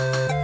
you